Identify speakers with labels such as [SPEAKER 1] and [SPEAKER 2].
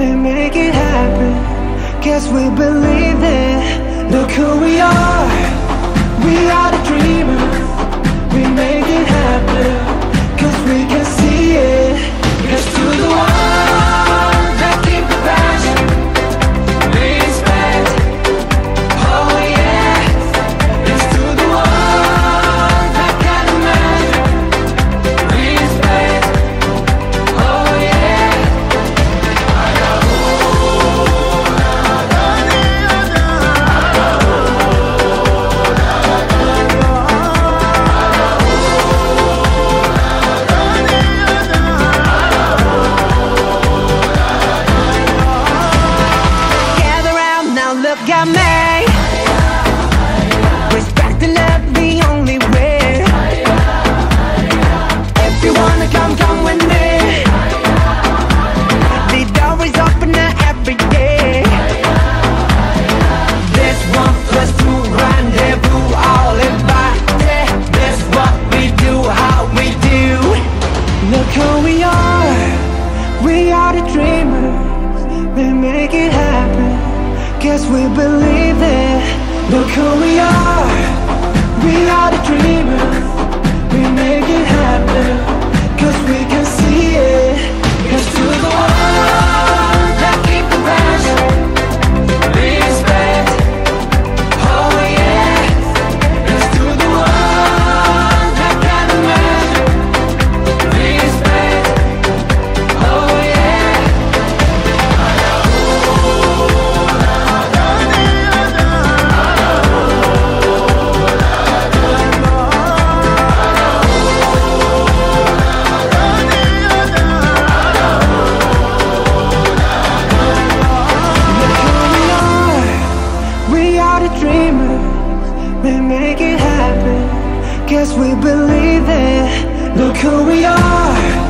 [SPEAKER 1] and make it happen. Guess we believe it. Look who we are. We are the look at me. we believe it. Look who we are, we are the dreamers. dreamers may make it happen. Guess we believe it. Look who we are.